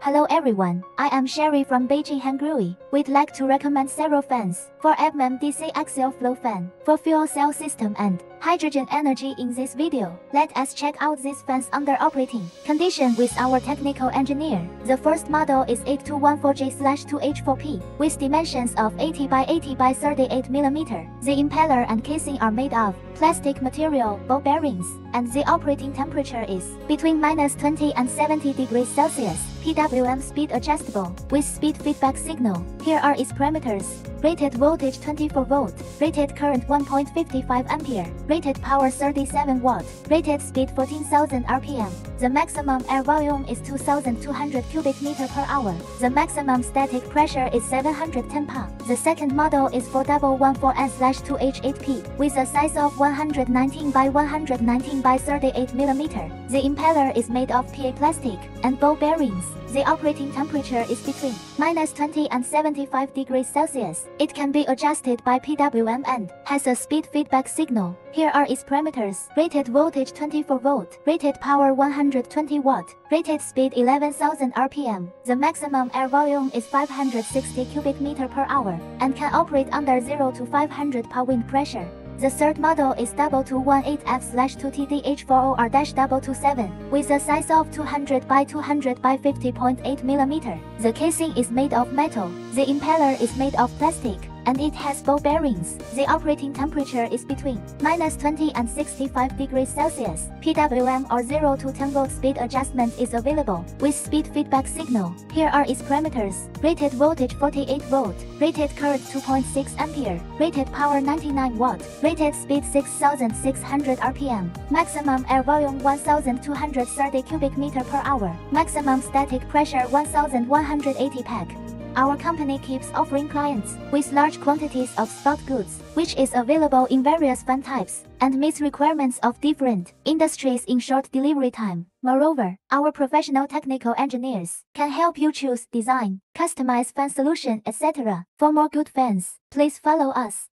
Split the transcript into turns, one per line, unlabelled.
Hello everyone, I am Sherry from Beijing Hengrui. We'd like to recommend several fans for DC axial flow fan for fuel cell system and hydrogen energy in this video. Let us check out these fans under operating condition with our technical engineer. The first model is 8214J-2H4P with dimensions of 80 by 80 by 38 mm. The impeller and casing are made of plastic material, ball bearings, and the operating temperature is between minus 20 and 70 degrees Celsius. PWM speed adjustable with speed feedback signal. Here are its parameters. Rated voltage 24 volt, rated current 1.55 ampere, rated power 37 watt, rated speed 14,000 rpm. The maximum air volume is 2,200 cubic meter per hour. The maximum static pressure is 710 pa. The second model is 4114S-2H8P with a size of 119 by 119 by 38 mm. The impeller is made of PA plastic and ball bearings. The operating temperature is between minus 20 and 75 degrees Celsius. It can be adjusted by PWM and has a speed feedback signal. Here are its parameters. Rated voltage 24 volt, rated power 120 watt, rated speed 11,000 rpm. The maximum air volume is 560 cubic meter per hour and can operate under 0 to 500 pa wind pressure. The third model is 2218F-2TDH40R-227 with a size of 200 by 200 by 50.8 mm. The casing is made of metal. The impeller is made of plastic and it has ball bearings. The operating temperature is between minus 20 and 65 degrees Celsius. PWM or 0 to 10 volt speed adjustment is available with speed feedback signal. Here are its parameters. Rated voltage 48 volt, rated current 2.6 ampere, rated power 99 watt, rated speed 6600 rpm, maximum air volume 1230 cubic meter per hour, maximum static pressure 1180 pack. Our company keeps offering clients with large quantities of spot goods, which is available in various fan types and meets requirements of different industries in short delivery time. Moreover, our professional technical engineers can help you choose design, customize fan solution, etc. For more good fans, please follow us.